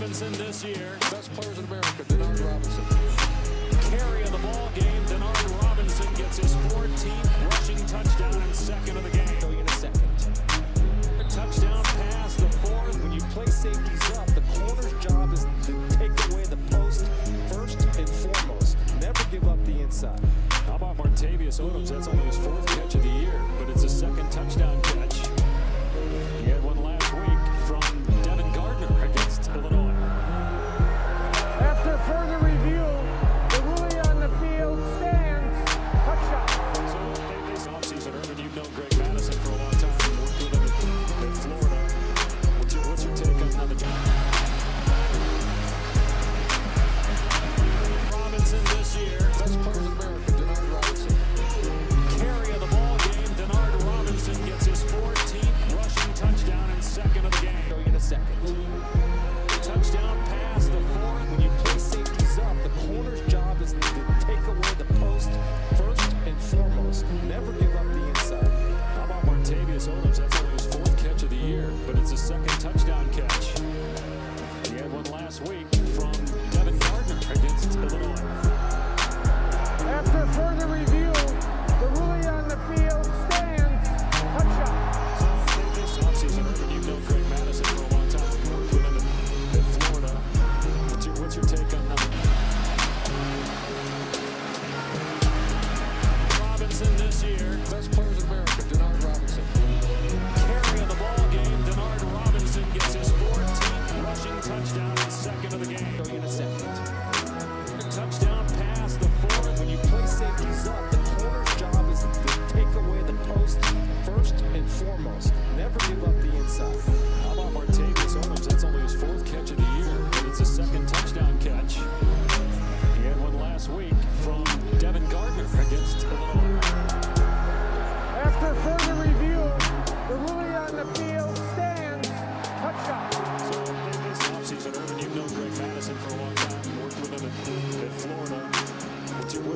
Robinson this year. Best players in America, Denard Robinson. Carry of the ball game. Denard Robinson gets his 14th rushing touchdown and second of the game. in a second. Touchdown pass, the fourth. When you play safeties up, the corner's job is to take away the post first and foremost. Never give up the inside. How about Martavious Odoms? That's only his fourth catch of the year, but it's his second second. Touchdown pass, the fourth. When you play safeties up, the corner's job is to take away the post first and foremost. Never give up the inside. How about Martavious Odoms? That's only his fourth catch of the year, but it's his second touchdown catch. He had one last week Robinson this year. Best players in America, Denard Robinson. Carry of the ball game. Denard Robinson gets his 14th rushing touchdown and second of the game. in a second. Touchdown pass, the fourth. When you play safeties up, the corner's job is to take away the post first and foremost. Never give up the inside.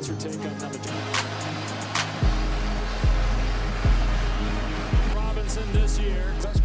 What's your, take on? Robinson this year. Best